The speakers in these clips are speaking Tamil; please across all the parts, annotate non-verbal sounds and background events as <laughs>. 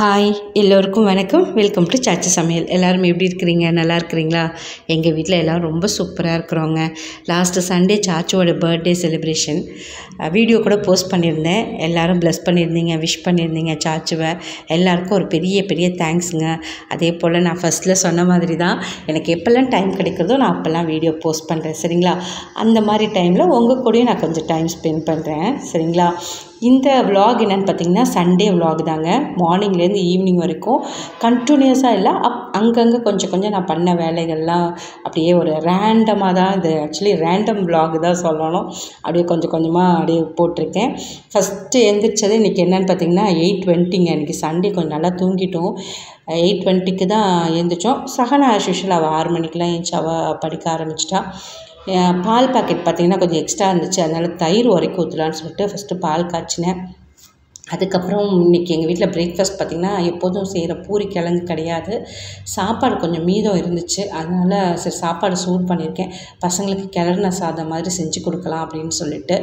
ஹாய் எல்லோருக்கும் வணக்கம். வெல்கம் டு சாச்சி சமையல் எல்லோரும் எப்படி இருக்கிறீங்க? நல்லா இருக்கிறீங்களா? எங்கள் வீட்டில் எல்லோரும் ரொம்ப சூப்பராக இருக்கிறோங்க லாஸ்ட்டு சண்டே சாச்சோட பர்த்டே செலிப்ரேஷன் வீடியோ கூட போஸ்ட் பண்ணியிருந்தேன். எல்லாரும் ப்ளஸ் பண்ணியிருந்தீங்க விஷ் பண்ணியிருந்தீங்க சாச்சுவை எல்லாருக்கும் ஒரு பெரிய பெரிய தேங்க்ஸுங்க அதே போல் நான் ஃபஸ்ட்டில் சொன்ன மாதிரி தான் எனக்கு எப்போல்லாம் டைம் கிடைக்கிறதோ நான் அப்போல்லாம் வீடியோ போஸ்ட் பண்ணுறேன் சரிங்களா? அந்த மாதிரி டைமில் உங்கள் கூடயும் நான் கொஞ்சம் டைம் ஸ்பெண்ட் பண்ணுறேன் சரிங்களா? இந்த வ்ளாக் என்னென்னு பார்த்தீங்கன்னா சண்டே வ்ளாக் தாங்க. மார்னிங்லேருந்து ஈவினிங் வரைக்கும் கண்டினியூஸாக இல்லை அப் அங்கங்கே கொஞ்சம் கொஞ்சம் நான் பண்ண வேலைகள்லாம் அப்படியே ஒரு ரேண்டமாக தான் இது. ஆக்சுவலி ரேண்டம் வ்ளாக் தான் சொல்லணும். அப்படியே கொஞ்சம் கொஞ்சமாக அப்படியே போட்டிருக்கேன். ஃபஸ்ட்டு எழுந்திரிச்சது இன்றைக்கி என்னென்னு பார்த்தீங்கன்னா எயிட் டுவெண்ட்டிங்க இன்றைக்கி சண்டே கொஞ்சம் நல்லா தூங்கிட்டோம். எயிட் டுவெண்ட்டிக்கு தான் எழுந்திரிச்சோம் சகனா ஆஸ் யூஷுவல் அவள் ஆறு மணிக்கெலாம் ஏஞ்சி அவள் படிக்க ஆரம்பிச்சிட்டா. பால் பாக்கெட் பார்த்திங்கன்னா கொஞ்சம் எக்ஸ்ட்ரா இருந்துச்சு. அதனால் தயிர் உரைக்க ஊற்றலான்னு சொல்லிட்டு ஃபஸ்ட்டு பால் காய்ச்சினேன். அதுக்கப்புறம் இன்றைக்கி எங்கள் வீட்டில் பிரேக்ஃபாஸ்ட் பார்த்திங்கன்னா எப்போதும் செய்கிற பூரி கிழங்கு கிடையாது. சாப்பாடு கொஞ்சம் மீதம் இருந்துச்சு. அதனால் சரி சாப்பாடு சூட் பண்ணியிருக்கேன். பசங்களுக்கு கிளறின சாதம் மாதிரி செஞ்சு கொடுக்கலாம் அப்படின்னு சொல்லிட்டு.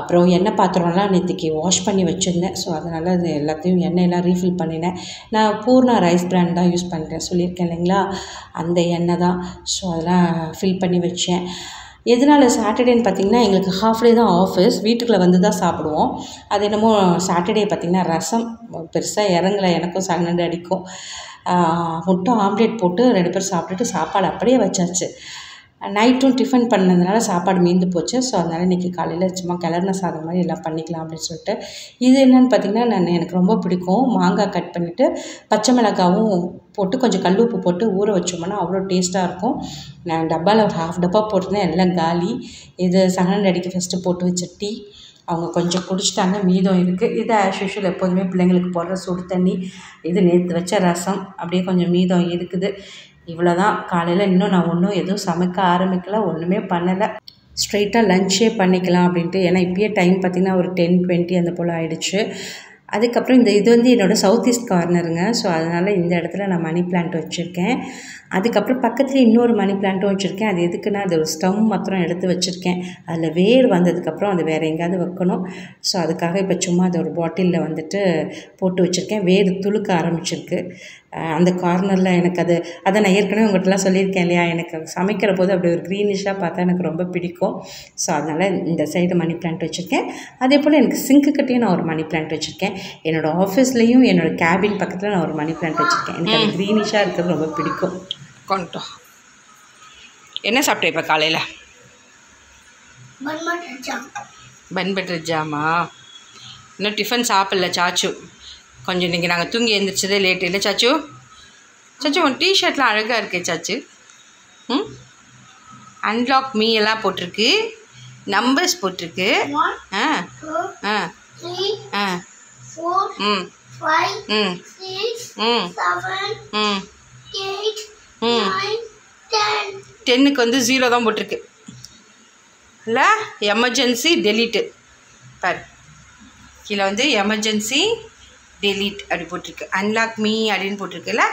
அப்புறம் எண்ணெய் பாத்திரம்லாம் நேற்றுக்கு வாஷ் பண்ணி வச்சுருந்தேன். ஸோ அதனால் அது எல்லாத்தையும் எண்ணெயெல்லாம் ரீஃபில் பண்ணினேன். நான் பூர்ணா ரைஸ் பிராண்ட் தான் யூஸ் பண்ணுறேன் சொல்லியிருக்கேன் இல்லைங்களா? அந்த எண்ணெய் தான். ஸோ அதெல்லாம் ஃபில் பண்ணி வச்சேன். எதனால் சாட்டர்டேன்னு பார்த்தீங்கன்னா எங்களுக்கு ஹாஃப் டே தான் ஆஃபீஸ் வீட்டுக்குள்ளே வந்து தான் சாப்பிடுவோம். அது என்னமோ சாட்டர்டே பார்த்திங்கன்னா ரசம். பெருசாக இறங்கலை. எனக்கும் சன்னண்டு அடிக்கும். முட்டை ஆம்லேட் போட்டு ரெண்டு பேரும் சாப்பிட்டுட்டு சாப்பாடு அப்படியே வச்சாச்சு. நைட்டும் டிஃபன் பண்ணதுனால சாப்பாடு மீந்து போச்சு. ஸோ அதனால் இன்றைக்கி காலையில் சும்மா கிளறின சாதம் மாதிரி எல்லாம் பண்ணிக்கலாம் அப்படின்னு சொல்லிட்டு. இது என்னென்னு பார்த்தீங்கன்னா நான் எனக்கு ரொம்ப பிடிக்கும். மாங்காய் கட் பண்ணிவிட்டு பச்சை மிளகாவும் போட்டு கொஞ்சம் கல் உப்பு போட்டு ஊற வச்சோம்னா அவ்வளோ டேஸ்ட்டாக இருக்கும். நான் டப்பாவில் ஒரு ஹாஃப் டப்பா போட்டிருந்தேன். எல்லாம் காலி. இது சகனன் அடிக்க ஃபஸ்ட்டு போட்டு வச்ச டீ. அவங்க கொஞ்சம் குடிச்சிட்டாங்க. மீதம் இருக்குது இது ஆஸ் யூஷுவல் எப்போதுமே பிள்ளைங்களுக்கு போடுற சுடு தண்ணி. இது நேற்று வச்ச ரசம். அப்படியே கொஞ்சம் மீதம் இருக்குது. இவ்வளோ தான் காலையில் இன்னும் நான் ஒன்றும் எதுவும் சமைக்க ஆரம்பிக்கல ஒன்றுமே பண்ணலை. ஸ்ட்ரெயிட்டாக லஞ்சே பண்ணிக்கலாம் அப்படின்ட்டு. ஏன்னா இப்பயே டைம் பார்த்திங்கன்னா ஒரு டென் டுவெண்ட்டி அந்த போல் ஆயிடுச்சு. அதுக்கப்புறம் இந்த இது வந்து என்னோடய சவுத் ஈஸ்ட் கார்னருங்க ஸோ அதனால் இந்த இடத்துல நான் மணி பிளான்ட் வச்சுருக்கேன். அதுக்கப்புறம் பக்கத்தில் இன்னொரு மணி பிளான்ட்டும் வச்சுருக்கேன். அது எதுக்குன்னா அது ஒரு ஸ்டம் மாத்திரம் எடுத்து வச்சுருக்கேன். அதில் வேர் வந்ததுக்கப்புறம் அது வேறு எங்கேயாவது வைக்கணும். ஸோ அதுக்காக இப்போ சும்மா அதை ஒரு பாட்டிலில் வந்துட்டு போட்டு வச்சுருக்கேன். வேர் துளுக்க ஆரம்பிச்சிருக்கு. அந்த கார்னரில் எனக்கு அது அதை நான் ஏற்கனவே உங்கள்கிட்டலாம் சொல்லியிருக்கேன் இல்லையா? எனக்கு சமைக்கிற போது அப்படி ஒரு க்ரீனிஷாக பார்த்தா எனக்கு ரொம்ப பிடிக்கும். ஸோ அதனால் இந்த சைடு மணி பிளான்ட் வச்சுருக்கேன். அதே போல் எனக்கு சிங்க்கு கிட்டேயும் நான் ஒரு மணி பிளான்ட் வச்சுருக்கேன். என்னோடய ஆஃபீஸ்லேயும் என்னோடய கேபின் பக்கத்தில் நான் ஒரு மணி பிளான்ட் வச்சுருக்கேன். எனக்கு அது க்ரீனிஷாக இருக்கிறது ரொம்ப பிடிக்கும். கொண்டோம் என்ன சாப்பிட்டேன் இப்போ காலையில்? Bun butter jam bun butter ஜாமா இன்னும் டிஃபன் சாப்பிடல சாச்சு. கொஞ்சம் இன்றைக்கி நாங்கள் தூங்கி எழுந்திரிச்சதே லேட் இல்லை. சாச்சு சாச்சு உன் டிஷர்ட்லாம் அழகாக இருக்கே சாச்சு. ம்? அன்லாக் மீ எல்லாம் போட்டிருக்கு. நம்பர்ஸ் போட்டிருக்கு. ஆ ஆ. ஆ. ம். ம். ம். ம். ம். டென்னுக்கு வந்து ஜீரோ தான் போட்டிருக்கு. இல்லை? எமர்ஜென்சி டெலீட்டு பாரு. கீழே வந்து எமர்ஜென்சி டெலீட் அப்படி போட்டிருக்கு. அன்லாக் மீ அப்படின்னு போட்டிருக்குல்ல?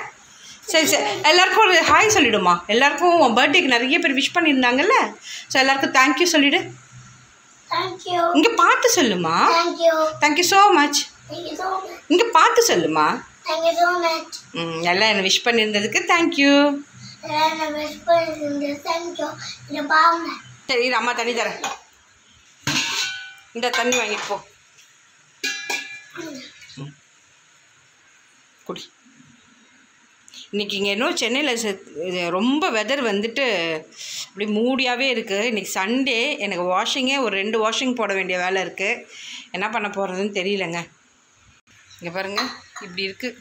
சரி சரி. எல்லாருக்கும் ஒரு ஹாய் சொல்லிடுமா? எல்லாருக்கும் பர்த்டேக்கு நிறைய பேர் விஷ் பண்ணியிருந்தாங்கல்ல? ஸோ எல்லாருக்கும் தேங்க்யூ தேங்க்யூ இங்கே பார்த்து சொல்லுமா? தேங்க்யூ ஸோ மச் இங்கே பார்த்து சொல்லுமா? ம் எல்லாம் என்னை விஷ் பண்ணியிருந்ததுக்கு தேங்க்யூ சரி அம்மா தண்ணி தரேன். இந்த தண்ணி வாங்கிட்டு போ. குடி. இன்றைக்கி இங்கே இன்னும் சென்னையில் ரொம்ப வெதர் வந்துட்டு அப்படி மூடியாகவே இருக்குது இன்றைக்கி சண்டே எனக்கு வாஷிங்கே ஒரு ரெண்டு வாஷிங் போட வேண்டிய வேலை இருக்குது என்ன பண்ண போகிறதுன்னு தெரியலங்க. இங்கே பாருங்கள் இப்படி இருக்குது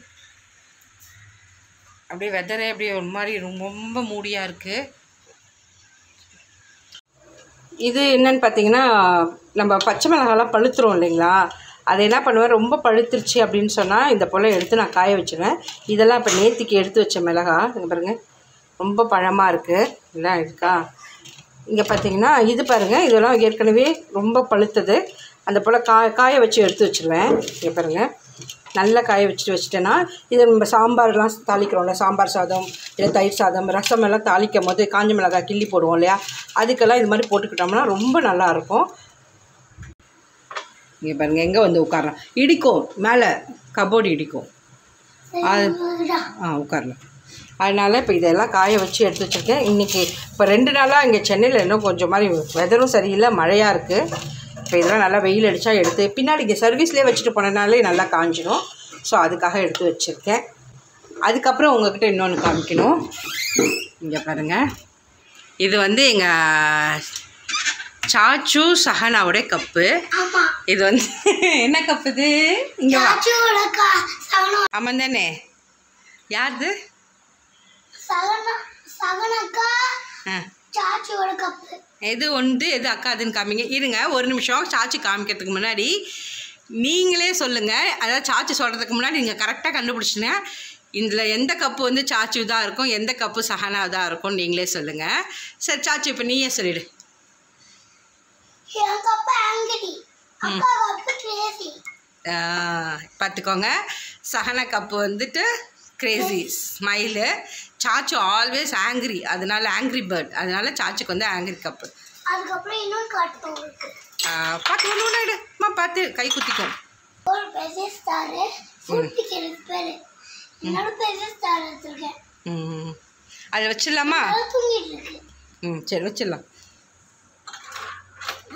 அப்படியே வெதரே அப்படியே ஒரு மாதிரி ரொம்ப மூடியாக இருக்குது இது என்னன்னு பார்த்தீங்கன்னா நம்ம பச்சை மிளகாலாம் பழுத்துறோம் இல்லைங்களா? அதை என்ன பண்ணுவேன்? ரொம்ப பழுத்துருச்சு அப்படின்னு சொன்னால் இந்த போல் எடுத்து நான் காய வச்சுருவேன். இதெல்லாம் இப்போ நேத்திக்கு எடுத்து வச்ச மிளகா. இங்கே பாருங்கள் ரொம்ப பழமாக இருக்குது இதெல்லாம் இருக்கா? இங்கே பார்த்தீங்கன்னா இது பாருங்கள் இதெல்லாம் ஏற்கனவே ரொம்ப பழுத்தது. அந்த போல் காய் காய வச்சு எடுத்து வச்சுருவேன். இங்கே பாருங்கள் நல்லா காய வச்சுட்டு வச்சுட்டேன்னா இது நம்ம சாம்பார்லாம் தாளிக்கிறோம்ல. சாம்பார் சாதம் இல்லை தயிர் சாதம் ரசம் எல்லாம் தாளிக்கும் போது காஞ்ச மிளகாய் கிள்ளி போடுவோம் இல்லையா? அதுக்கெல்லாம் இது மாதிரி போட்டுக்கிட்டோம்னா ரொம்ப நல்லாயிருக்கும் இங்கே பாருங்கள் எங்கே வந்து உட்காரோம் இடிக்கும் மேலே கபோர்டு இடிக்கும். அது. ஆ உட்காரலாம். அதனால் இப்போ இதெல்லாம் காய வச்சு எடுத்து வச்சுருக்கேன். இன்றைக்கி இப்போ ரெண்டு நாளாக இங்கே சென்னையில் இன்னும் கொஞ்சம் மாதிரி வெதரும் சரியில்லை மழையாக இருக்குது இப்போ இதெல்லாம் நல்லா வெயில் அடித்தா எடுத்து பின்னாடி இங்கே சர்வீஸ்லேயே வச்சுட்டு போனனாலே நல்லா காஞ்சிடும் ஸோ அதுக்காக எடுத்து வச்சுருக்கேன். அதுக்கப்புறம் உங்ககிட்ட இன்னொன்று காமிக்கணும். இங்கே பாருங்கள் இது வந்து எங்கள் சாச்சு சஹனாவுடைய கப்பு. இது வந்து என்ன கப்பு இது? இங்கே ஆமாம் தானே. யாருது? எது ஒன்று எது அக்காதுன்னு காமிங்க. இருங்க ஒரு நிமிஷம். சாச்சி காமிக்கிறதுக்கு முன்னாடி நீங்களே சொல்லுங்கள் அதாவது சாச்சி சொல்கிறதுக்கு முன்னாடி நீங்கள் கரெக்டாக கண்டுபிடிச்சிங்க. இதில் எந்த கப்பு வந்து சாச்சு தான் இருக்கும் எந்த கப்பு சஹனா தான் இருக்கும் நீங்களே சொல்லுங்கள் சரி சாச்சி இப்போ நீயே சொல்லிடு என் கப்பு ஆங்கிரி அக்கா கப்பு கிரேசி ஆ, பார்த்துக்கோங்க சஹனா கப்பு வந்துட்டு crazy smile Sachu always angry அதனால ஆங்க்ரி பேர்ட் அதனால சாச்சுக்கு வந்து ஆங்க்ரி கப்பு. அதுக்கப்புறம் காட்டுவோம் உங்களுக்கு பார்த்து ஒன்று பார்த்து கை குத்திக்கும் ஒரு பெரிய ஸ்டாரு சூட்டிக்கிறது பேரு. என்னோட பெரிய ஸ்டார் எடுத்திருக்கேன். ம் அதை வச்சிடலாமா? அது தூங்கிட்டு இருக்கு. ம் சரி வச்சிடலாம்.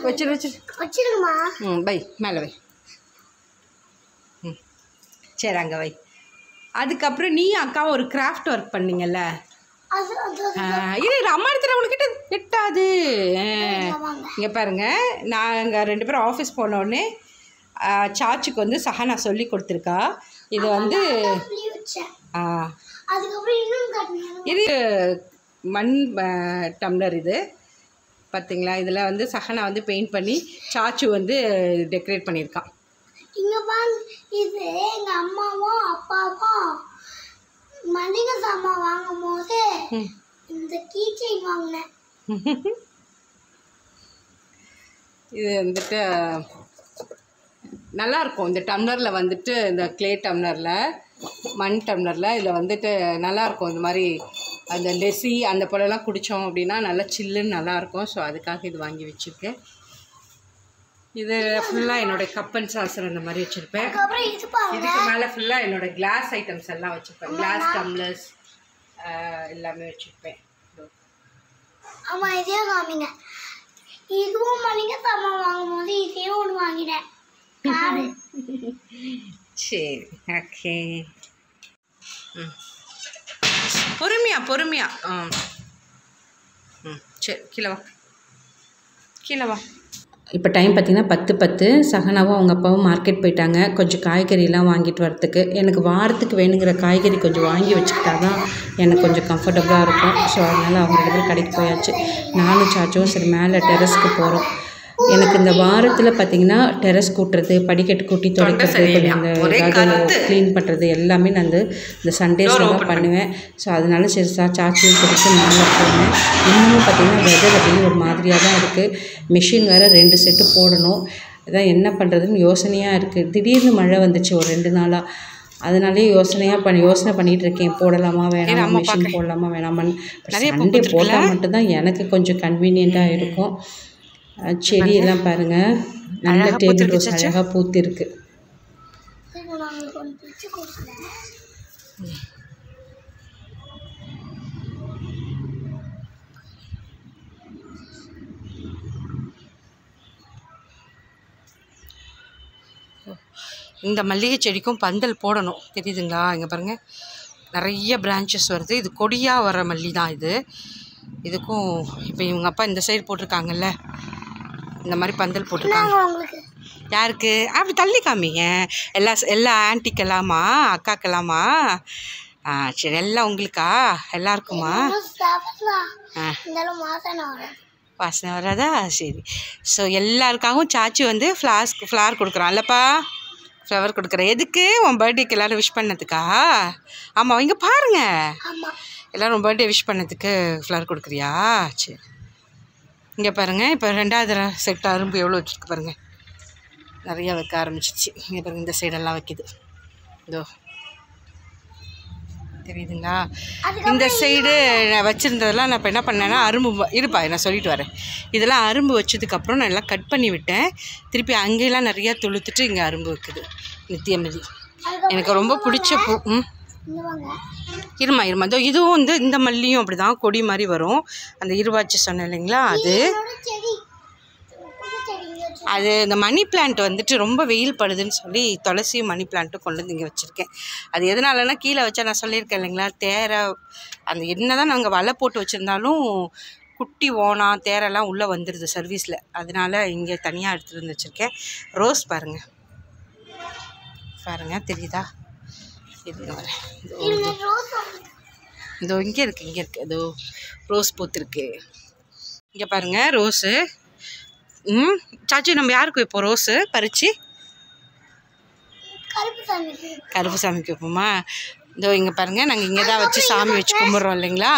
வச்சிரு வச்சிரு. வச்சிருங்கம்மா. ம் வை மேலே வை. ம் சரி அங்கே வை. அதுக்கப்புறம் நீ அக்காவும் ஒரு கிராஃப்ட் ஒர்க் பண்ணீங்கல்ல? இரு, அம்மா எடுத்துகிற உனக்கிட்ட எட்டாது. இங்கே பாருங்க நாங்கள் ரெண்டு பேரும் ஆஃபீஸ் போனோடனே சாச்சுக்கு வந்து சஹனா சொல்லி கொடுத்துருக்கா. இது வந்து இது மண் டம்ளர் இது. பார்த்தீங்களா இதில் வந்து சஹனா வந்து பெயிண்ட் பண்ணி சாச்சு வந்து டெக்கரேட் பண்ணியிருக்கான் இங்க பாருங்க இது எங்க அம்மாவும் அப்பாவும் மளிகை சாமான் வாங்கும் போது. இந்த கீ செயின் வாங்கினேன். இது வந்துட்டு நல்லா இருக்கும் இந்த டம்ளரில் வந்துட்டு இந்த க்ளே டம்ளரில் மண் டம்ளரில் இதில் வந்துட்டு நல்லா இருக்கும் இந்த மாதிரி அந்த லெசி அந்த போலலாம் குடித்தோம் அப்படின்னா நல்லா சில்லுன்னு நல்லாயிருக்கும். ஸோ அதுக்காக இது வாங்கி வச்சுருக்கேன். இது ஃபுல்லாக என்னோடய கப்பன் சாசர் அந்த மாதிரி வச்சுருப்பேன். இதுக்கு மேலே ஃபுல்லாக என்னோட கிளாஸ் ஐட்டம்ஸ் எல்லாம் வச்சுருப்பேன். கிளாஸ் டம்ளர்ஸ் எல்லாமே வச்சுருப்பேன். ஆமா இதே காமிங்க. இதுவும் மளிகை சாமான் வாங்கும் போது இதே ஒன்று வாங்கினேன் <laughs> சரி ஓகே ம். பொறுமையா பொறுமையா. ம் சரி கீழே வா. கீழே வா. இப்போ டைம் பார்த்தீங்கன்னா பத்து பத்து. சகனாவும் அவங்க அப்பாவும் மார்க்கெட் போயிட்டாங்க. கொஞ்சம் காய்கறிலாம் வாங்கிட்டு வரத்துக்கு எனக்கு வாரத்துக்கு வேணுங்கிற காய்கறி கொஞ்சம் வாங்கி வச்சுக்கிட்டா தான் எனக்கு கொஞ்சம் கம்ஃபர்டபுளாக இருக்கும். ஸோ அதனால் அவங்க ரெண்டு பேரும் கடைக்கு போயாச்சு. நானும் சாச்சும் சரி மேலே டெரஸ்க்கு போகிறோம் எனக்கு இந்த வாரத்தில் பார்த்தீங்கன்னா டெரஸ் கூட்டுறது படிக்கட்டு கூட்டி துடைக்கிறது. க்ளீன் பண்ணுறது எல்லாமே நான் வந்து இந்த சண்டேஸில் தான் பண்ணுவேன். ஸோ அதனால சரி சார் சாச்சியும் பிடிச்சி மேலே போனேன் இன்னமும் பார்த்தீங்கன்னா வெதர் அப்படியே ஒரு மாதிரியாக தான் இருக்குது மிஷின் வேறு ரெண்டு செட்டு போடணும். அதான் என்ன பண்ணுறதுன்னு யோசனையாக இருக்குது திடீர்னு மழை வந்துச்சு ஒரு ரெண்டு நாளாக அதனாலே யோசனையாக பண்ணி யோசனை பண்ணிகிட்டு இருக்கேன். போடலாமா வேணாமா? மிஷின் போடலாமா வேணாமான்னு. சண்டே போட்டால் மட்டும்தான் எனக்கு கொஞ்சம் கன்வீனியண்ட்டாக இருக்கும். செடியெல்லாம் பாருங்கள் நல்ல டேபிள் ரோஸ் அழகாக பூத்திருக்கு. இந்த மல்லிகை செடிக்கும் பந்தல் போடணும். தெரியுதுங்களா? இங்கே பாருங்கள் நிறைய பிரான்ச்சஸ் வருது. இது கொடியாக வர மல்லி தான் இது. இதுக்கும் இப்போ இவங்க அப்பா இந்த சைடு போட்டிருக்காங்கல்ல. இந்த மாதிரி பந்தல் போட்டிருக்காங்க. யாருக்கு? அப்படி தள்ளி காமிங்க. எல்லா எல்லா ஆன்ட்டிக்கெல்லாமா அக்காக்கெல்லாமா? ஆ சரி எல்லாம் உங்களுக்கா? எல்லாருக்குமா? வாசனை வராதா. சரி. ஸோ எல்லாருக்காகவும் சாச்சி வந்து ஃப்ளாஸ்க் ஃப்ளவர் கொடுக்குறான்லப்பா ஃப்ளவர் கொடுக்குறேன். எதுக்கு? உன் பர்த்டேக்கு எல்லோரும் விஷ் பண்ணதுக்கா? ஆமாம் இங்கே பாருங்க. ஆமாம் எல்லோரும் பர்த்டே விஷ் பண்ணதுக்கு ஃப்ளவர் கொடுக்குறியா? சரி. இங்கே பாருங்கள் இப்போ ரெண்டாவது செட் அரும்பு எவ்வளோ வச்சுருக்கு பாருங்கள் நிறையா வைக்க ஆரம்பிச்சிச்சு. இங்கே பாருங்கள் இந்த சைடெல்லாம் வைக்குது. இதோ. தெரியுதுங்களா? இந்த சைடு நான் வச்சுருந்ததெல்லாம் நான் இப்போ என்ன பண்ணேன்னா அரும்பு இருப்பா நான் சொல்லிட்டு வரேன். இதெல்லாம் அரும்பு வச்சதுக்கப்புறம் நான் எல்லாம் கட் பண்ணி விட்டேன். திருப்பி அங்கேயெல்லாம் நிறையா துளுத்துட்டு இங்கே அரும்பு வைக்குது. நித்தியமதி. எனக்கு ரொம்ப பிடிச்ச பூ ம்? இருமா இருமா. இதோ இதுவும் வந்து இந்த மல்லியும் அப்படி தான் கொடி மாதிரி வரும். அந்த இருவாச்சி சொன்னேன் இல்லைங்களா? அது அது இந்த மணி பிளான்ட் வந்துட்டு ரொம்ப வெயில் படுதுன்னு சொல்லி துளசியும் மணி பிளான்ட்டும் கொண்டு வந்து இங்கே வச்சுருக்கேன். அது எதனாலனா கீழே வச்சா நான் சொல்லியிருக்கேன் இல்லைங்களா? தேரை அந்த என்ன தான் நாங்கள் வலை போட்டு வச்சுருந்தாலும் குட்டி ஓனா தேரெல்லாம் உள்ளே வந்துடுது சர்வீஸில் அதனால இங்கே தனியாக எடுத்துகிட்டு வந்து வச்சுருக்கேன். ரோஸ் பாருங்கள் பாருங்கள் தெரியுதா? இருங்க வரேன் இதோ இங்கே இருக்குது இங்கே இருக்குது இதோ ரோஸ் பூத்துருக்கு இங்கே பாருங்க ரோஸு ம் சாச்சி நம்ம யாருக்கு வைப்போம் ரோஸு பறித்து கருப்பு சாமிக்கு. வைப்போமா? இதோ இங்கே பாருங்க நாங்கள் இங்கே தான் வச்சு சாமி வச்சு கும்பிட்றோம் இல்லைங்களா?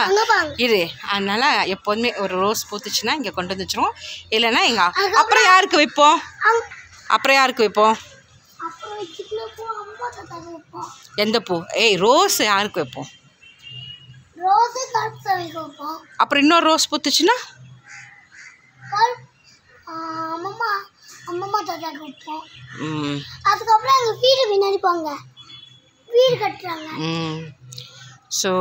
இரு அதனால எப்போதுமே ஒரு ரோஸ் பூத்துச்சுன்னா இங்கே கொண்டு வந்து வச்சிருவோம். இல்லைன்னா எங்க அப்புறம் யாருக்கு வைப்போம்? அப்புறம் யாருக்கு வைப்போம்? எந்த பூ? ஏய் ரோஸ் யாருக்கு வைப்போம்? அப்புறம் இன்னொரு ரோஸ் பூத்துச்சுன்னா? அதுக்கப்புறம் எங்கள் வீடு பின்னாடி போங்க. வீடு கட்டுறாங்க. ம். ஸோ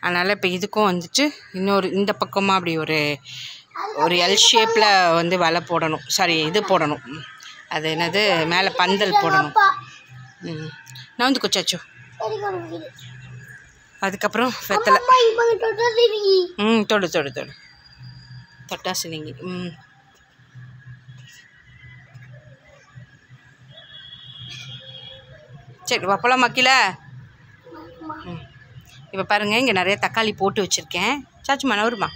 அதனால் இப்போ இதுக்கும் வந்துட்டு இன்னொரு இந்த பக்கமாக அப்படி ஒரு ஒரு எல் ஷேப்பில் வந்து வலை போடணும். சாரி இது போடணும். அது என்னது? மேலே பந்தல் போடணும். ம். நான் வந்து கொச்சாச்சு? அதுக்கப்புறம் வெத்தலை. தொட்டா ம் தொடு தொடு தொடு. தொட்டாசு நீங்கள் ம். சரி வப்பலாம் மக்கில ம். இப்போ பாருங்கள் இங்கே நிறைய தக்காளி போட்டு வச்சுருக்கேன். சாச்சு மனவருமா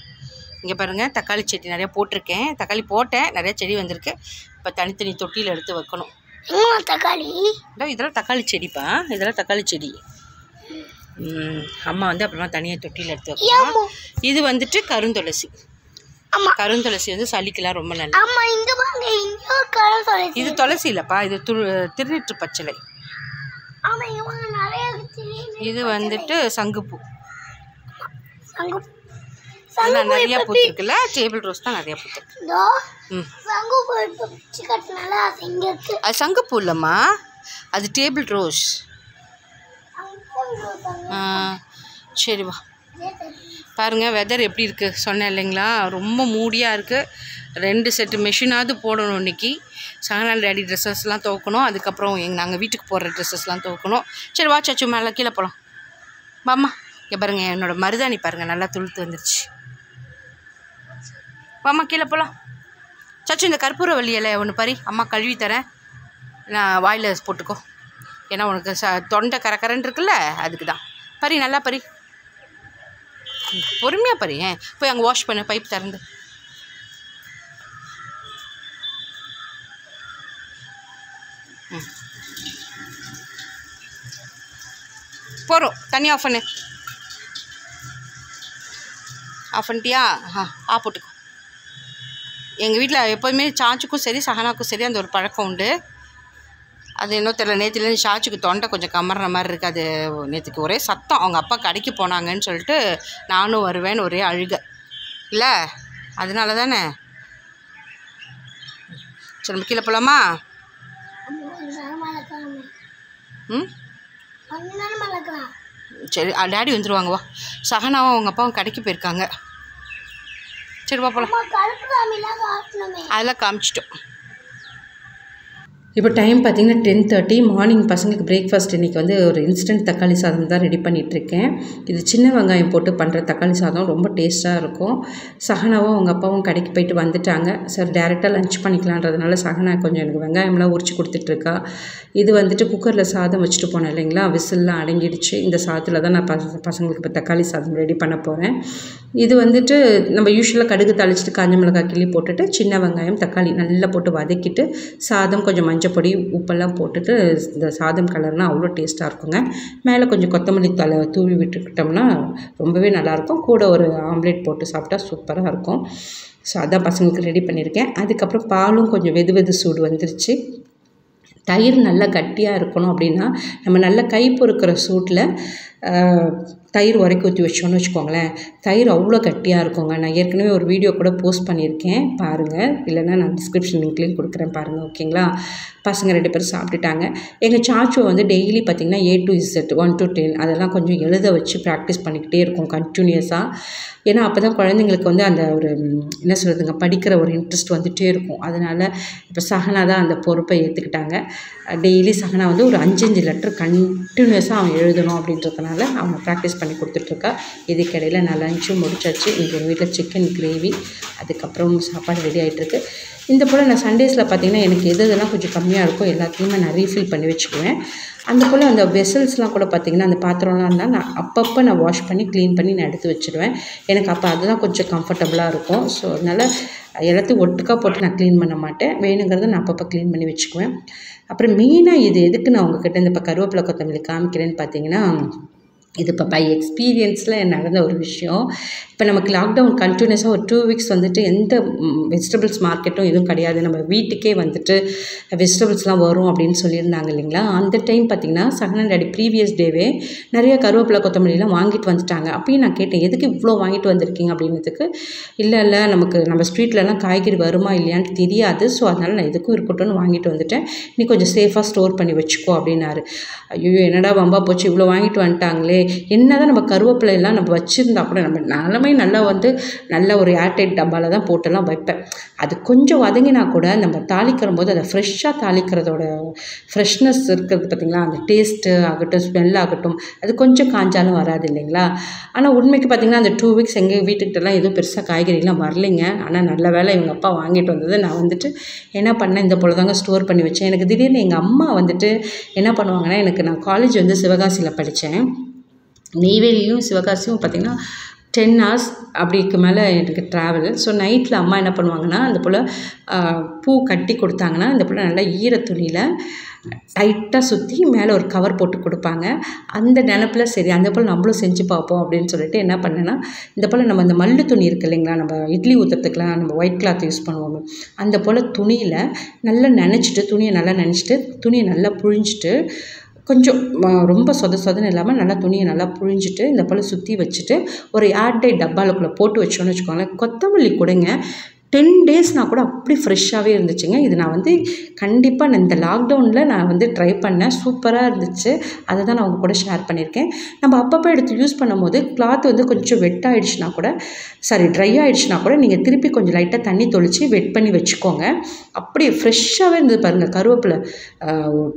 இங்கே பாருங்கள் தக்காளி செடி நிறைய போட்டிருக்கேன். தக்காளி போட்டேன் நிறைய செடி வந்திருக்கு. இப்போ தனித்தனி தொட்டியில் எடுத்து வைக்கணும். தக்காளி. இதோ இதெல்லாம் தக்காளி செடிப்பா. இதெல்லாம் தக்காளி செடி. அம்மா வந்து அப்புறமா தனியாக தொட்டியில் எடுத்து வைக்கணும் இது வந்துட்டு கருந்துளசி. அம்மா கருந்துளசி வந்து சளிக்கெல்லாம் ரொம்ப நல்லது. இது துளசி இல்லைப்பா இது து திருநீற்று திடீர்னு இது வந்துட்டு சங்குப்பூ. சங்கு ஆனால் நிறையா பூத்துருக்குல்ல டேபிள் ரோஸ் தான் நிறையா பூத்துருக்கு அது சங்குப்பூ இல்லைம்மா. அது டேபிள் ரோஸ் சரி வா. இதே சரி. பாருங்க வெதர் எப்படி இருக்குது சொன்னேன் இல்லைங்களா? ரொம்ப மூடியாக இருக்குது ரெண்டு செட்டு மெஷினாவது போடணும் இன்னைக்கு. சகனால் டேடி ட்ரெஸ்ஸஸ்லாம் துவைக்கணும். அதுக்கப்புறம் எங்கள் நாங்கள் வீட்டுக்கு போடுற ட்ரெஸ்ஸஸ்லாம் துவைக்கணும். சரி வா சச்சு மேலே கீழே போகலாம் வாம்மா. இங்கே பாருங்க என்னோட மருதாணி பாருங்கள் நல்லா துளுத்து வந்துருச்சு. வாம்மா கீழே போகலாம் சச்சு இந்த கற்பூர வள்ளியில் ஒன்று பறி. அம்மா கழுவி தரேன். நான் வாயில் போட்டுக்கோ. ஏன்னா உனக்கு ச தொண்டை கரக்கரன் இருக்குல்ல அதுக்கு தான் பறி நல்லா பறி. பொறுமையாக பறி ஏன்? போய் அங்கே வாஷ் பண்ணு பைப் திறந்து. ம். போகிறோம் தண்ணி ஆஃப் பண்ணு. ஆஃப் பண்ணிட்டியா? ஆ ஆ போட்டுக்கோ. எங்கள் வீட்டில் எப்போதுமே சாச்சுக்கும் சரி சஹனாக்கும் சரி அந்த ஒரு பழக்கம் உண்டு. அது என்ன தெரியல நேற்றுலேருந்து சாச்சுக்கு தொண்டை கொஞ்சம் கமர்ற மாதிரி இருக்குது அது நேற்றுக்கு ஒரே சத்தம். அவங்க அப்பா கடைக்கு போனாங்கன்னு சொல்லிட்டு நானும் வருவேன்னு ஒரே அழுக. இல்லை? அதனால தானே? சரி நம்ம கீழே போகலாமா ம்? சரி டேடி வந்துருவாங்க. வா. சஹனாவும் அவங்க அப்பாவும் கடைக்கு போயிருக்காங்க. சரி காட்டணுமே. அதெல்லாம் காமிச்சிட்டோம். இப்போ டைம் பார்த்தீங்கன்னா டென் தேர்ட்டி மார்னிங் பசங்களுக்கு பிரேக்ஃபாஸ்ட் இன்றைக்கி வந்து ஒரு இன்ஸ்டன்ட் தக்காளி சாதம் தான் ரெடி பண்ணிகிட்ருக்கேன் இது சின்ன வெங்காயம் போட்டு பண்ணுற தக்காளி சாதம் ரொம்ப டேஸ்ட்டாக இருக்கும். சகனாவும் அவங்க அப்பாவும் கடைக்கு போயிட்டு வந்துட்டாங்க. சார் டேரெக்டாக லஞ்ச் பண்ணிக்கலான்றதுனால சகனா கொஞ்சம் எனக்கு வெங்காயம்லாம் உரிச்சு கொடுத்துட்ருக்கா. இது வந்துட்டு குக்கரில் சாதம் வச்சுட்டு போனேன் இல்லைங்களா? விசில்லாம் அடங்கிடுச்சு. இந்த சாதத்தில் தான் நான் பச பசங்களுக்கு இப்போ தக்காளி சாதம் ரெடி பண்ண போகிறேன் இது வந்துட்டு நம்ம யூஸ்வலாக கடுகு தாளிச்சிட்டு காஞ்ச மிளகாய் கிள்ளி போட்டுட்டு சின்ன வெங்காயம் தக்காளி நல்லா போட்டு வதக்கிட்டு சாதம் கொஞ்சம் மஞ்சள் மஞ்சப்பொடி உப்பெல்லாம் போட்டுட்டு இந்த சாதம் கலர்னா அவ்வளோ டேஸ்ட்டாக இருக்குங்க. மேலே கொஞ்சம் கொத்தமல்லி தலை தூவி விட்டுக்கிட்டோம்னா ரொம்பவே நல்லாயிருக்கும். கூட ஒரு ஆம்லேட் போட்டு சாப்பிட்டா சூப்பராக இருக்கும். ஸோ அதான் பசங்களுக்கு ரெடி பண்ணியிருக்கேன். அதுக்கப்புறம் பாலும் கொஞ்சம் வெது வெது சூடு வந்துருச்சு. தயிர் நல்லா கட்டியாக இருக்கணும் அப்படின்னா நம்ம நல்லா கை பொறுக்கிற சூட்டில் தயிர் உரைக்கி ஊற்றி வச்சோன்னு வச்சுக்கோங்களேன். தயிர் அவ்வளோ கட்டியாக இருக்குங்க. நான் ஏற்கனவே ஒரு வீடியோ கூட போஸ்ட் பண்ணியிருக்கேன். பாருங்கள் இல்லைன்னா நான் டிஸ்கிரிப்ஷன் லிங்க்லேயும் கொடுக்குறேன் பாருங்கள் ஓகேங்களா? பசங்க ரெண்டு பேரும் சாப்பிட்டுட்டாங்க. எங்கள் சாச்சுவை வந்து டெய்லி பார்த்திங்கன்னா A to Z one to ten அதெல்லாம் கொஞ்சம் எழுத வச்சு ப்ராக்டிஸ் பண்ணிக்கிட்டே இருக்கும் கண்டினியூஸாக ஏன்னா அப்போ தான் குழந்தைங்களுக்கு வந்து அந்த ஒரு என்ன சொல்கிறதுங்க படிக்கிற ஒரு இன்ட்ரெஸ்ட் வந்துகிட்டே இருக்கும். அதனால் இப்போ சஹனா தான் அந்த பொறுப்பை ஏற்றுக்கிட்டாங்க டெய்லி சஹனா வந்து ஒரு அஞ்சஞ்சு லெட்டர் கண்டினியூஸாக அவன் எழுதணும் அப்படின்றதுனால அவங்க ப்ராக்டிஸ் பண்ணி கொடுத்துட்ருக்கா. இதுக்கிடையில் நான் லஞ்சும் முடிச்சாச்சு. இங்கே எங்கள் வீட்டில் சிக்கன் கிரேவி அதுக்கப்புறம் சாப்பாடு ரெடி ஆகிட்டுருக்கு இந்த போல் நான் சண்டேஸில் பார்த்தீங்கன்னா எனக்கு எது இதெல்லாம் கொஞ்சம் கம்மியாக இருக்கோ எல்லாத்தையுமே நான் ரீஃபில் பண்ணி வச்சுக்குவேன். அந்த போல் அந்த வெசல்ஸ்லாம் கூட பார்த்திங்கன்னா அந்த பாத்திரம்லாம் இருந்தால் நான் அப்பப்போ நான் வாஷ் பண்ணி க்ளீன் பண்ணி நான் எடுத்து வச்சுருவேன். எனக்கு அப்போ அதுதான் கொஞ்சம் கம்ஃபர்டபுளாக இருக்கும். ஸோ அதனால் எல்லாத்தையும் ஒட்டுக்கா போட்டு நான் க்ளீன் பண்ண மாட்டேன். வேணுங்கிறத நான் அப்பப்போ க்ளீன் பண்ணி வச்சுக்குவேன். அப்புறம் மெயினாக இது எதுக்கு நான் உங்ககிட்ட இந்த இப்போ கருவேப்பிலை கொத்தமல்லி காமிக்கிறேன்னு பார்த்தீங்கன்னா இது இப்போ பை எக்ஸ்பீரியன்ஸில் நடந்த ஒரு விஷயம். இப்போ நமக்கு லாக்டவுன் கண்டினியூஸாக ஒரு டூ வீக்ஸ் வந்துட்டு எந்த வெஜிடபிள்ஸ் மார்க்கெட்டும் எதுவும் கிடையாது. நம்ம வீட்டுக்கே வந்துட்டு வெஜிடபிள்ஸ்லாம் வரும் அப்படின்னு சொல்லியிருந்தாங்க இல்லைங்களா? அந்த டைம் பார்த்திங்கன்னா சகனன் அடி ப்ரீவியஸ் டேவே நிறைய கருவேப்பிலை கொத்தமல்லிலாம் வாங்கிட்டு வந்துட்டாங்க. அப்பயும் நான் கேட்டேன் எதுக்கு இவ்வளோ வாங்கிட்டு வந்திருக்கீங்க? அப்படின்றதுக்கு இல்லை இல்லை நமக்கு நம்ம ஸ்ட்ரீட்லலாம் காய்கறி வருமா இல்லையான்னு தெரியாது. ஸோ அதனால் நான் எதுக்கும் இருக்கட்டும்னு வாங்கிட்டு வந்துட்டேன். நீ கொஞ்சம் சேஃபாக ஸ்டோர் பண்ணி வச்சுக்கோ அப்படின்னாரு. ஐயோ என்னடா வம்பா போச்சு. இவ்வளோ வாங்கிட்டு வந்துட்டாங்களே. என்ன தான் நம்ம கருவேப்பிலை எல்லாம் நம்ம வச்சுருந்தா கூட நம்ம நிலமை நல்லா வந்து நல்ல ஒரு ஏர்டைட் டப்பாவில் தான் போட்டெல்லாம் வைப்பேன். அது கொஞ்சம் வதங்கினா கூட நம்ம தாளிக்கிற போது அதை ஃப்ரெஷ்ஷாக தாளிக்கிறதோட ஃப்ரெஷ்னஸ் இருக்கிறது பார்த்திங்களா அந்த டேஸ்ட்டு ஆகட்டும் ஸ்மெல் ஆகட்டும் அது கொஞ்சம் காஞ்சாலும் வராது இல்லைங்களா? ஆனால் உண்மைக்கு பார்த்திங்கன்னா அந்த டூ வீக்ஸ் எங்கள் வீட்டுக்கிட்டலாம் எதுவும் பெருசாக காய்கறிலாம் வரலைங்க. ஆனால் நல்ல வேளை எங்கள் அப்பா வாங்கிட்டு வந்தது நான் வந்துட்டு என்ன பண்ணேன்? இந்த போல் தாங்க ஸ்டோர் பண்ணி வச்சேன். எனக்கு திடீர்னு எங்கள் அம்மா வந்துட்டு என்ன பண்ணுவாங்கன்னா எனக்கு நான் காலேஜ் வந்து சிவகாசியில் படித்தேன் நெய்வேலியும் சிவகாசியும் பார்த்திங்கன்னா டென் ஹவர்ஸ் அப்படிக்கு மேலே எனக்கு ட்ராவல் ஸோ நைட்டில் அம்மா என்ன பண்ணுவாங்கன்னா அந்த போல் பூ கட்டி கொடுத்தாங்கன்னா இந்த போல் நல்லா ஈர துணியில் டைட்டாக சுற்றி மேலே ஒரு கவர் போட்டு கொடுப்பாங்க. அந்த நினப்பில் சரி அந்த போல் நம்மளும் செஞ்சு பார்ப்போம் அப்படின்னு சொல்லிட்டு என்ன பண்ணேன்னா இந்த போல் நம்ம அந்த மல்லு துணி இருக்கு இல்லைங்களா நம்ம இட்லி ஊற்றுறதுக்குலாம் நம்ம ஒயிட் கிளாத் யூஸ் பண்ணுவோம். அந்த போல் துணியில் நல்லா நினச்சிட்டு துணியை நல்லா நினச்சிட்டு துணியை நல்லா புழிஞ்சிட்டு கொஞ்சம் ரொம்ப சொத சொதன்னு இல்லாமல் நல்லா துணியை நல்லா புழிஞ்சிட்டு இந்த போல் சுற்றி வச்சுட்டு ஒரு ஏர்டை டப்பாலுக்குள்ளே போட்டு வச்சோன்னு வச்சுக்கோங்களேன். கொத்தமல்லி கொடுங்க. டென் டேஸ்னால் கூட அப்படி ஃப்ரெஷ்ஷாகவே இருந்துச்சுங்க. இது நான் வந்து கண்டிப்பாக நான் இந்த லாக்டவுனில் நான் வந்து ட்ரை பண்ணேன். சூப்பராக இருந்துச்சு. அதை தான் நான் உங்கள் கூட ஷேர் பண்ணியிருக்கேன். நம்ம அப்பப்போ எடுத்து யூஸ் பண்ணும்போது கிளாத் வந்து கொஞ்சம் வெட் ஆயிடுச்சுன்னா கூட சாரி ட்ரை ஆகிடுச்சுனா கூட நீங்கள் திருப்பி கொஞ்சம் லைட்டாக தண்ணி தொளித்து வெட் பண்ணி வச்சுக்கோங்க. அப்படியே ஃப்ரெஷ்ஷாகவே இருந்தது பாருங்கள் கருவேப்பிலை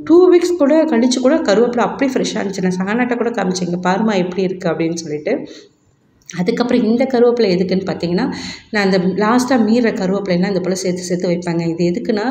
டூ வீக்ஸ் கூட கழிச்சு கூட கருவேப்பிலை அப்படியே ஃப்ரெஷ்ஷாக இருந்துச்சு. நான் சகனாட்ட கூட காமிச்சிங்க பாருமா எப்படி இருக்குது அப்படின்னு சொல்லிட்டு. அதுக்கப்புறம் இந்த கருவேப்பிலை எதுக்குன்னு பார்த்தீங்கன்னா நான் அந்த லாஸ்ட்டாக மீற கருவேப்பிலைலாம் இந்த போல் சேர்த்து சேர்த்து வைப்பாங்க. இது எதுக்குன்னா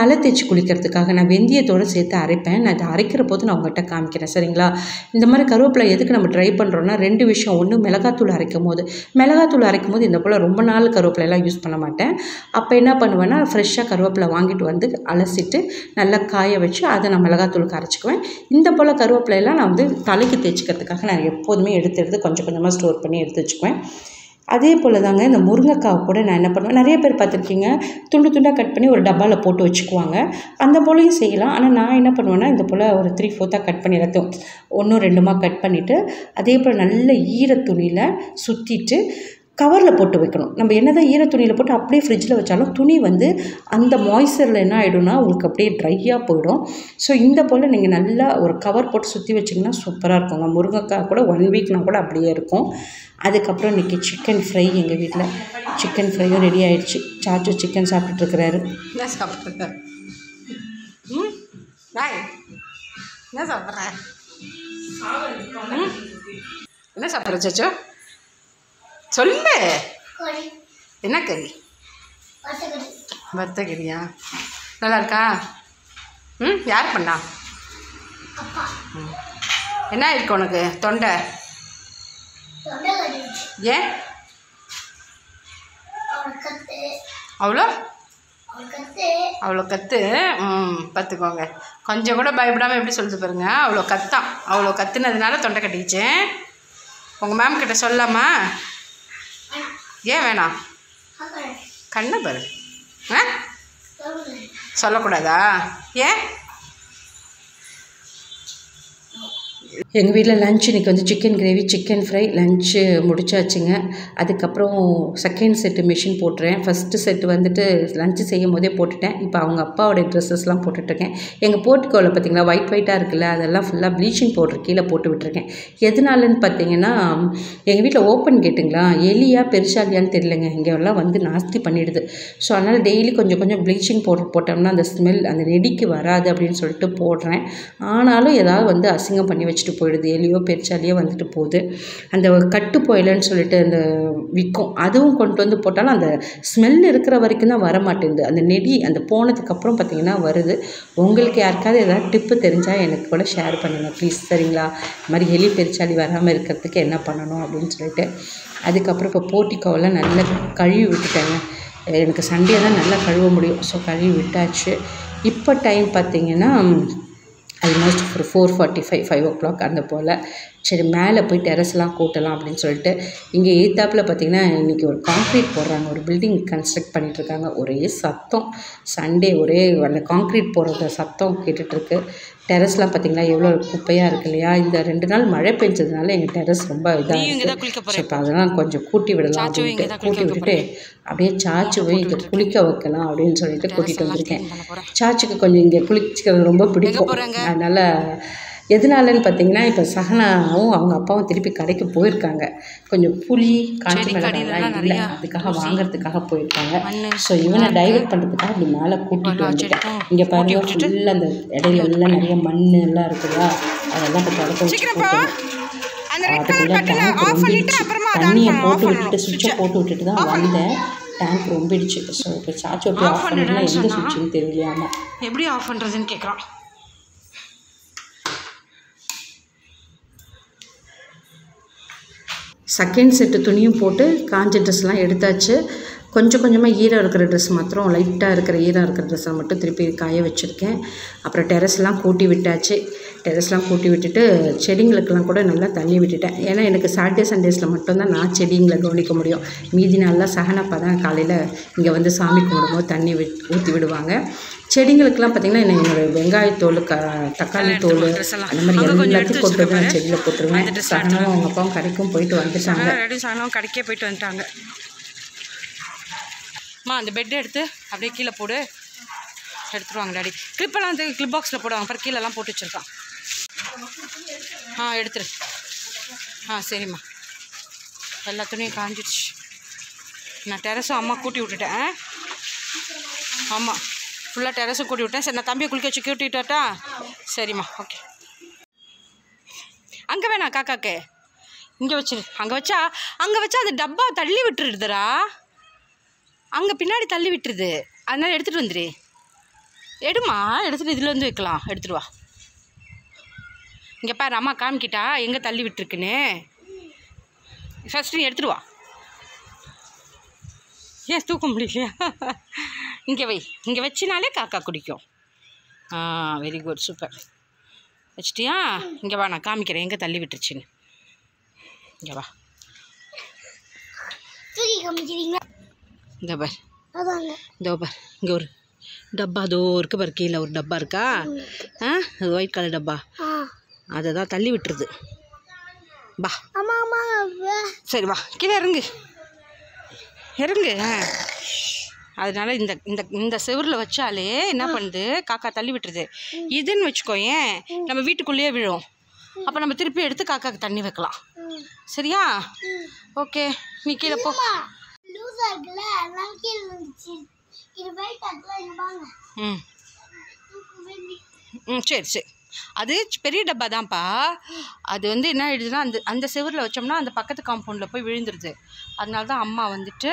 தலை தேய்ச்சி குளிக்கிறதுக்காக நான் வெந்தயத்தோடு சேர்த்து அரைப்பேன். நான் இதை அரைக்கிற போது நான் உங்கள்கிட்ட காமிக்கிறேன் சரிங்களா? இந்த மாதிரி கருவேப்பிலை எதுக்கு நம்ம ட்ரை பண்ணுறோன்னா ரெண்டு விஷயம். ஒன்று மிளகாத்தூள் அரைக்கும் போது மிளகாத்தூள் அரைக்கும் போது இந்த போல் ரொம்ப நாள் கருவேப்பிலைலாம் யூஸ் பண்ண மாட்டேன். அப்போ என்ன பண்ணுவேன்னா ஃப்ரெஷ்ஷாக கருவேப்பிலை வாங்கிட்டு வந்து அலசிட்டு நல்லா காய வச்சு அதை நான் மிளகாத்தூளுக்கு அரைச்சிக்குவேன். இந்த போல் கருவேப்பிலையெல்லாம் நான் வந்து தலைக்கு தேய்ச்சிக்கிறதுக்காக நான் எப்போதுமே எடுத்து எடுத்து கொஞ்சம் கொஞ்சமாக ஸ்டோர் பண்ணி எடுத்து வச்சுக்குவேன். அதே போல் தாங்க இந்த முருங்கைக்காவை கூட நான் என்ன பண்ணுவேன் நிறைய பேர் பார்த்துருக்கீங்க துண்டு துண்டாக கட் பண்ணி ஒரு டப்பாவில் போட்டு வச்சுக்குவாங்க. அந்த போலையும் செய்யலாம். ஆனால் நான் என்ன பண்ணுவேன்னா இந்த போல் ஒரு த்ரீ ஃபோர்த்தாக கட் பண்ணி எல்லாத்தையும் ஒன்றும் ரெண்டுமா கட் பண்ணிவிட்டு அதே போல் நல்ல ஈர துணியில் சுற்றிட்டு கவரில் போட்டு வைக்கணும். நம்ம என்ன தான் ஈர துணியில் போட்டு அப்படியே ஃப்ரிட்ஜில் வச்சாலும் துணி வந்து அந்த மாய்ஸ்சரில் என்ன ஆகிடும்னா உங்களுக்கு அப்படியே ட்ரையாக போயிடும். ஸோ இந்த போல் நீங்கள் நல்லா ஒரு கவர் போட்டு சுற்றி வச்சிங்கன்னா சூப்பராக இருக்குங்க. முருங்கைக்காய் கூட ஒன் வீக்னா கூட அப்படியே இருக்கும். அதுக்கப்புறம் இன்றைக்கி சிக்கன் ஃப்ரை எங்கள் வீட்டில் சிக்கன் ஃப்ரையும் ரெடி ஆகிடுச்சு சாச்சு சிக்கன் சாப்பிட்டுருக்கிறாரு என்ன சாப்பிட்ற ம்? என்ன சாப்பிட்ற? ம்? என்ன சாப்பிட்ற சச்சோ? சொல்லு. என்ன கறி? வத்த கறியா நல்லா இருக்கா ம் யார் பண்ணா? ம். என்ன இருக்கு உனக்கு? தொண்டை? ஏன்? அவ்வளோ? அவ்வளோ கத்து? ம் பார்த்துக்கோங்க. கொஞ்சம் கூட பயப்படாமல் எப்படி சொல்லுது பாருங்க. அவ்வளோ கத்தான். அவ்வளோ கத்துனதுனால தொண்டை கட்டிக்கிச்சேன் உங்கள் மேம் கிட்ட சொல்லாமா ஏன் வேணாம் கண்ணை பாரு. ஆ? சொல்லக்கூடாதா? ஏன்? எங்கள் வீட்டில் லஞ்ச் இன்றைக்கி வந்து chicken gravy chicken fry lunch முடிச்சாச்சுங்க. அதுக்கப்புறம் செகண்ட் செட்டு மிஷின் போட்டுறேன். ஃபஸ்ட்டு செட்டு வந்துட்டு லஞ்சு செய்யும் போதே போட்டுட்டேன். இப்போ அவங்க அப்பாவோடைய ட்ரெஸ்ஸஸ்லாம் போட்டுட்ருக்கேன். எங்கள் போர்ட்டிக்கோவில் பார்த்தீங்களா ஒயிட் ஒயிட்டாக இருக்குல்ல அதெல்லாம் ஃபுல்லாக ப்ளீச்சிங் பவுடர் கீழே போட்டு விட்டுருக்கேன். எதனாலன்னு பார்த்தீங்கன்னா எங்கள் வீட்டில் ஓப்பன் கேட்டுங்களா எலியா பெருசாலியான்னு தெரியலங்க. இங்கே எல்லாம் வந்து நாஸ்தி பண்ணிடுது. ஸோ அதனால் டெய்லி கொஞ்சம் கொஞ்சம் ப்ளீச்சிங் பவுடர் போட்டோம்னா அந்த ஸ்மெல் அந்த நெடிக்கு வராது அப்படின்னு சொல்லிட்டு போடுறேன். ஆனாலும் ஏதாவது வந்து அசிங்கம் பண்ணி வச்சுட்டு போயிடுது. எலியோ பெருச்சாலியோ வந்துட்டு போகுது. அந்த கட்டு போயிலன்னு சொல்லிட்டு அந்த விற்கும் அதுவும் கொண்டு வந்து போட்டாலும் அந்த ஸ்மெல் இருக்கிற வரைக்கும் தான் வர மாட்டேங்குது அந்த நெடி அந்த போனதுக்கப்புறம் பார்த்தீங்கன்னா வருது. உங்களுக்கு யாருக்காவது ஏதாவது டிப்பு தெரிஞ்சால் எனக்கு கூட ஷேர் பண்ணுங்கள் ப்ளீஸ் சரிங்களா? இது மாதிரி எலி பெருச்சாலி வராமல் இருக்கிறதுக்கு என்ன பண்ணணும் அப்படின்னு சொல்லிட்டு. அதுக்கப்புறம் இப்போ போட்டிக்கோவெல்லாம் நல்லா கழுவி விட்டுட்டேங்க. எனக்கு சண்டே தான் நல்லா கழுவ முடியும். ஸோ கழுவி விட்டாச்சு. இப்போ டைம் பார்த்தீங்கன்னா ஆல்மோஸ்ட் ஒரு four forty five five o'clock அந்த போல். சரி மேலே போய் டெரஸ்லாம் கூட்டலாம் அப்படின்னு சொல்லிட்டு இங்கே எய்த்தாப்பில் பார்த்தீங்கன்னா இன்றைக்கி ஒரு காங்க்ரீட் போடுறாங்க. ஒரு பில்டிங் கன்ஸ்ட்ரக்ட் பண்ணிகிட்ருக்காங்க ஒரே சத்தம். சண்டே ஒரே அந்த காங்க்ரீட் போடுற சத்தம் கேட்டுட்ருக்கு டெரஸ்லாம் பார்த்தீங்களா எவ்வளோ குப்பையாக இருக்கு இல்லையா? இந்த ரெண்டு நாள் மழை பெஞ்சதுனால எங்கள் டெரஸ் ரொம்ப இதாக இருக்குது இப்போ அதெல்லாம் கொஞ்சம் கூட்டி விடலாம் அப்படின்ட்டு கூட்டி விட்டுட்டு அப்படியே சாச்சு போய் இங்கே குளிக்க வைக்கலாம் அப்படின்னு சொல்லிட்டு கூட்டிகிட்டு வந்திருக்கேன். சாச்சுக்கு கொஞ்சம் இங்கே குளிக்கிறது ரொம்ப பிடிக்கும். அதனால் எதனாலன்னு பார்த்தீங்கன்னா இப்போ சஹனாவும் அவங்க அப்பாவும் திருப்பி கடைக்கு போயிருக்காங்க. கொஞ்சம் புளி காஞ்சி மிளகாய்லாம் இல்லை. அதுக்காக வாங்குறதுக்காக போயிருக்காங்க. ஸோ இவனை டைவர்ட் பண்ணுறதுக்காக இப்படி மேலே கூட்டிகிட்டு வந்துட்டேன். இங்கே பாருங்க ஃபுல்லாக அந்த இடையில எல்லாம் நிறைய மண் எல்லாம் இருக்குதா அதெல்லாம் இப்போ தொடக்க வச்சு போட்டோம் அதுக்குள்ளே டேங்க் ரொம்பிடுச்சு தண்ணியை போட்டு விட்டுட்டு சுவிட்சை போட்டு விட்டுட்டு தான் வந்தேன். டேங்க் ரொம்பிடுச்சு ஸோ இப்போ சார்ஜ் எப்படி ஆஃப் பண்ணலாம் எந்த சுவிட்சுன்னு தெரியலையாமா எப்படி ஆஃப் பண்ணுறதுன்னு கேட்குறான் செகண்ட் செட்டு துணியும் போட்டு காஞ்ச ட்ரெஸ்லாம் எடுத்தாச்சு. கொஞ்சம் கொஞ்சமாக ஈரம் இருக்கிற ட்ரெஸ் மாத்திரம் லைட்டாக இருக்கிற ஈரம் இருக்கிற ட்ரெஸ்ஸை மட்டும் திருப்பி காய வச்சுருக்கேன். அப்புறம் டெரஸ்லாம் கூட்டி விட்டாச்சு. டெரஸ்லாம் கூட்டி விட்டுட்டு செடிங்களுக்கெல்லாம் கூட நல்லா தண்ணி விட்டுட்டேன். ஏன்னா எனக்கு சாட்டர்டே சண்டேஸில் மட்டும்தான் நான் செடிங்களை கவனிக்க முடியும். மீதி நாள்லாம் சகனப்பா தான் காலையில் இங்கே வந்து சாமி கும்பிடும்போது தண்ணி விட் ஊற்றி விடுவாங்க. செடிங்களுக்கெல்லாம் பார்த்திங்கன்னா என்ன என்னோடய வெங்காயத்தோல் க தக்காளி தோல் அந்த மாதிரி எல்லாத்தையும் நான் செடியில் போட்டுருவேன். சகனமும் அவங்க அப்பாவும் கடைக்கும் போயிட்டு வந்துட்டாங்க. சாயங்காலம் கடைக்கே போயிட்டு வந்துட்டாங்க. அம்மா அந்த பெட் எடுத்து அப்படியே கீழே போடு. எடுத்துருவாங்க டாடி. கிளிப்பெல்லாம் அந்த கிளிப் பாக்ஸில் போடுவாங்க. அப்புறம் கீழெல்லாம் போட்டு வச்சுருக்கான். ஆ எடுத்துரு. ஆ சரிம்மா. எல்லா துணியும் காஞ்சிடுச்சு நான் டெரஸும் அம்மா கூட்டி விட்டுட்டேன். ஆமாம் ஃபுல்லாக டெரஸும் கூட்டி விட்டேன். சரி நான் தம்பியை குளிக்க வச்சு கூட்டி சரிம்மா ஓகே அங்கே வேணாம் காக்காக்கு. இங்கே வச்சிரு. அங்கே வச்சா அங்கே வச்சா அந்த டப்பா தள்ளி விட்டுருதுரா அங்கே பின்னாடி தள்ளி விட்டுருது. அதனால் எடுத்துகிட்டு வந்துடு எடுமா? எடுத்துகிட்டு இதில் வந்து வைக்கலாம். எடுத்துட்டு வா. இங்கே பாரு அம்மா காமிக்கிட்டா எங்கே தள்ளி விட்டுருக்குன்னு. ஃபஸ்ட்டு நீ எடுத்துட்டு வா. ஏன் தூக்க முடியலையா? இங்கே வை. இங்கே வச்சினாலே காக்கா குடிக்கும். ஆ வெரி குட் சூப்பர் வச்சிட்டியா? இங்கே வா நான் காமிக்கிறேன். எங்கே தள்ளி விட்டுருச்சுன்னு. இங்கே வா. காமிக்கிறீங்களா? இந்த பார். இதோ பார். இங்கே ஒரு டப்பா அதோ இருக்கு பாரு கீழே ஒரு டப்பா இருக்கா? ஆ அது ஒயிட் கலர் டப்பா. அதை தான் தள்ளி விட்டுருது. வே- சரி வா. கீழே இறங்கு. இறங்கு. அதனால இந்த இந்த இந்த செவுரில் வச்சாலே என்ன பண்ணுது? காக்கா தள்ளி விட்டுருது. இதுன்னு வச்சுக்கோ ஏன் நம்ம வீட்டுக்குள்ளேயே விழும் அப்போ நம்ம திருப்பி எடுத்து காக்காக்கு தண்ணி வைக்கலாம். சரியா? ஓகே. நீ கீழே போ. இருக்குல்ல? கீழே வந்துச்சு இது அதெல்லாம் ம். ம் சரி சரி. அது பெரிய டப்பா தான்ப்பா. அது வந்து என்ன ஆயிடுதுன்னா அந்த அந்த செவுரில் வச்சோம்னா அந்த பக்கத்து காம்பவுண்டில் போய் விழுந்துருது. அதனால தான் அம்மா வந்துட்டு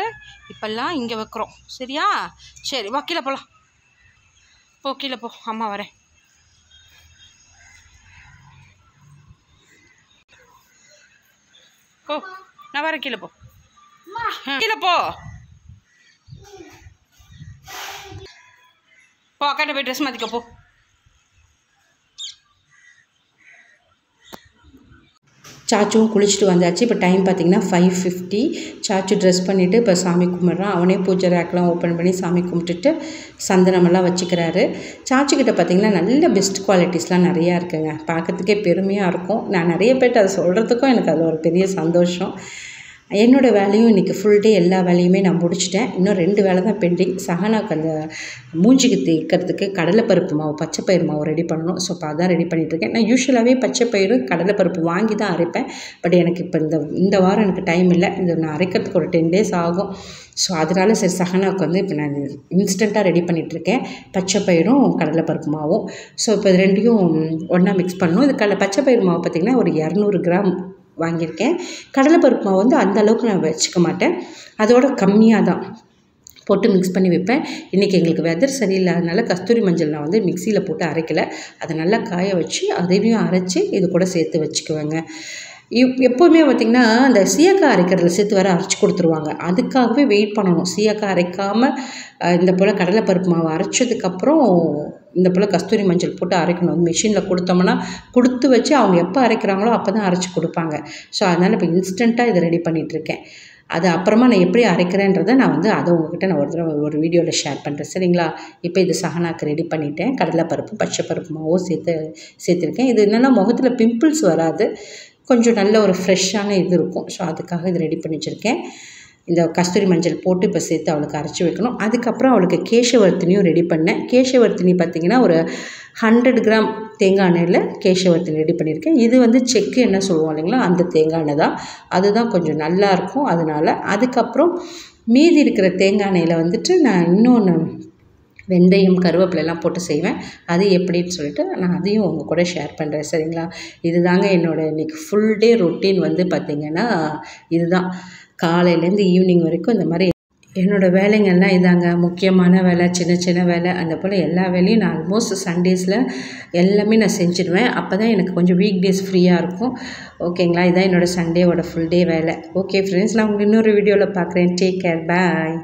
இப்போல்லாம் இங்கே வைக்கிறோம். சரியா? சரி வா கீழே போகலாம் போ கீழே போ. அம்மா வரேன். போ நான் வரேன் கீழே போ. கீழே போ. போ அக்காட்ட போய் ட்ரெஸ் மாற்றிக்க போ. சாச்சுவும் குளிச்சுட்டு வந்தாச்சு. இப்போ டைம் பார்த்தீங்கன்னா ஃபைவ் ஃபிஃப்டி சாச்சு ட்ரெஸ் பண்ணிவிட்டு இப்போ சாமி கும்பிட்றான். அவனே பூஜை ரேக்லாம் ஓப்பன் பண்ணி சாமி கும்பிட்டுட்டு சந்தனமெல்லாம் வச்சுக்கிறாரு. சாச்சுக்கிட்ட பார்த்தீங்கன்னா நல்ல பெஸ்ட் குவாலிட்டிஸ்லாம் நிறையா இருக்குங்க. பார்க்கறதுக்கே பெருமையாக இருக்கும். நான் நிறைய பேர்ட்ட அதை சொல்கிறதுக்கும் எனக்கு அது ஒரு பெரிய சந்தோஷம். என்னோடய வேலையும் இன்றைக்கி ஃபுல் டே எல்லா வேலையுமே நான் முடிச்சிட்டேன். இன்னும் ரெண்டு வேலை தான் பெண்டிங் சஹனாக்கு அந்த மூஞ்சிக்கு தேய்க்கிறதுக்கு கடலைப்பருப்பு மாவு பச்சைப்பயிறு மாவு ரெடி பண்ணணும். ஸோ இப்போ அதான் ரெடி பண்ணிகிட்ருக்கேன் நான் யூஸ்வலாகவே பச்சைப்பயிறு கடலைப்பருப்பு வாங்கி தான் அரைப்பேன். பட் எனக்கு இப்போ இந்த இந்த வாரம் எனக்கு டைம் இல்லை. இந்த நான் அரைக்கிறதுக்கு ஒரு டென் டேஸ் ஆகும். ஸோ அதனால சரி சஹனாவுக்கு வந்து இப்போ நான் இன்ஸ்டண்ட்டாக ரெடி பண்ணிகிட்ருக்கேன் பச்சைப்பயிரும் கடலைப்பருப்பு மாவும். ஸோ இப்போ இது ரெண்டையும் ஒன்றா மிக்ஸ் பண்ணணும். இது கடலை பச்சைப்பயிறு மாவு பார்த்திங்கன்னா ஒரு இரநூறு கிராம் வாங்கியிருக்கேன். கடலைப்பருப்பு மாவு வந்து அந்த அளவுக்கு நான் வச்சுக்க மாட்டேன். அதோட கம்மியாக தான் போட்டு மிக்ஸ் பண்ணி வைப்பேன். இன்றைக்கி எங்களுக்கு வெதர் சரியில்லாதனால கஸ்தூரி மஞ்சள் நான் வந்து மிக்சியில் போட்டு அரைக்கலை. அதை நல்லா காய வச்சு அதையும் அரைச்சி இது கூட சேர்த்து வச்சுக்குவேங்க. இப் எப்போவுமே பார்த்திங்கன்னா அந்த சீயக்காய் அரைக்கிறதுல சேர்த்து வர அரைச்சி கொடுத்துருவாங்க. அதுக்காகவே வெயிட் பண்ணணும். சீயக்காய் அரைக்காமல் இந்த போல் கடலைப்பருப்பு மாவு அரைச்சதுக்கப்புறம் இந்த போல் கஸ்தூரி மஞ்சள் போட்டு அரைக்கணும். மிஷினில் கொடுத்தோம்னா கொடுத்து வச்சு அவங்க எப்போ அரைக்கிறாங்களோ அப்போ தான் அரைச்சி கொடுப்பாங்க. ஸோ அதனால் இப்போ இன்ஸ்டண்ட்டாக இதை ரெடி பண்ணிகிட்ருக்கேன் அது அப்புறமா நான் எப்படி அரைக்கிறேன்றதை நான் வந்து அதை உங்ககிட்ட நான் ஒரு தடவை ஒரு வீடியோவில் ஷேர் பண்ணுறேன் சரிங்களா? இப்போ இது சகனாக்கு ரெடி பண்ணிட்டேன். கடலைப்பருப்பு பச்சைப்பருப்பு மாவும் சேர்த்து சேர்த்துருக்கேன். இது என்னென்னா முகத்தில் பிம்பிள்ஸ் வராது. கொஞ்சம் நல்ல ஒரு ஃப்ரெஷ்ஷான இது இருக்கும். ஸோ அதுக்காக இது ரெடி பண்ணி வச்சுருக்கேன். இந்த கஸ்தூரி மஞ்சள் போட்டு இப்போ சேர்த்து அவளுக்கு அரைச்சி வைக்கணும். அதுக்கப்புறம் அவளுக்கு கேசவர்த்தினியும் ரெடி பண்ணேன். கேசவர்த்தினி பார்த்திங்கன்னா ஒரு ஹண்ட்ரட் கிராம் தேங்காய் எண்ணெயில் கேசவர்த்தினி ரெடி பண்ணியிருக்கேன். இது வந்து செக்கு என்ன சொல்லுவோம் இல்லைங்களா? அந்த தேங்காய் எண்ணெய் தான். அதுதான் கொஞ்சம் நல்லாயிருக்கும் அதனால் அதுக்கப்புறம் மீதி இருக்கிற தேங்காய் எண்ணெயில் வந்துட்டு நான் இன்னொன்று வெந்தயம் கருவேப்பிலெல்லாம் போட்டு செய்வேன். அது எப்படின்னு சொல்லிட்டு நான் அதையும் உங்கள் கூட ஷேர் பண்ணுறேன் சரிங்களா? இதுதாங்க என்னோடய இன்றைக்கி ஃபுல் டே ரொட்டீன் வந்து பார்த்திங்கன்னா இதுதான். காலையிலேருந்து ஈவினிங் வரைக்கும் இந்த மாதிரி என்னோடய வேலைங்கள்லாம் இதாங்க. முக்கியமான வேலை சின்ன சின்ன வேலை அந்த போல் எல்லா வேலையும் நான் ஆல்மோஸ்ட் சண்டேஸில் எல்லாமே நான் செஞ்சுடுவேன். அப்போ தான் எனக்கு கொஞ்சம் வீக் டேஸ் ஃப்ரீயாக இருக்கும். ஓகேங்களா இதான் என்னோடய சண்டேவோட ஃபுல் டே வேலை. ஓகே ஃப்ரெண்ட்ஸ் நான் உங்களுக்கு இன்னொரு வீடியோவில் பார்க்குறேன். Take care bye